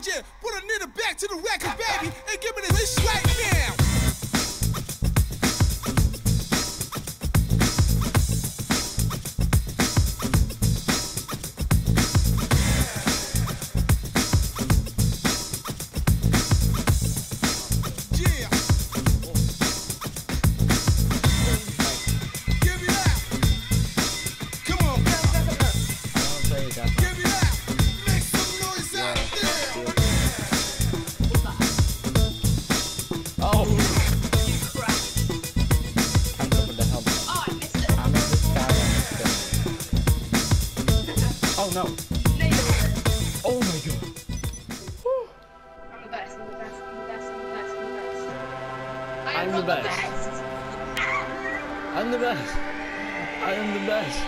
DJ, put a nigga back to the record, baby, and give me this right now. Yeah. Give it no. Oh my god. I'm the best, I'm the best, I'm the best, I'm the best, I'm the best. I I'm am the best. I'm the best. I am the best.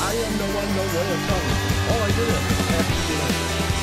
I am the one, the way of tongue. Oh, I did it. I have to do it.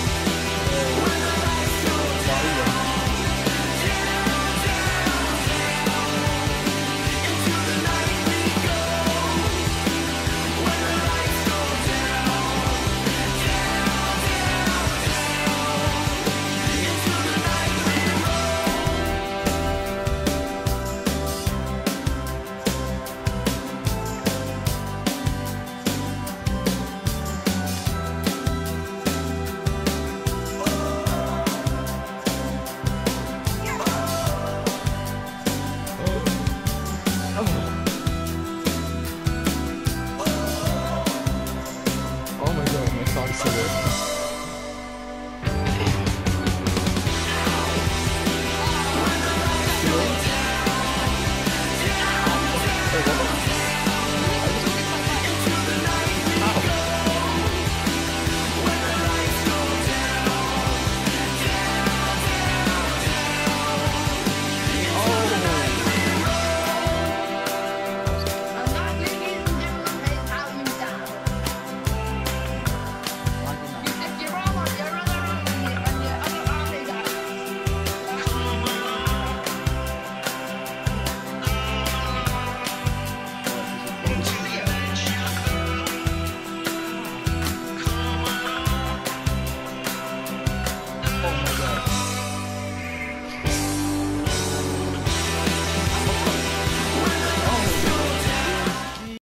consider.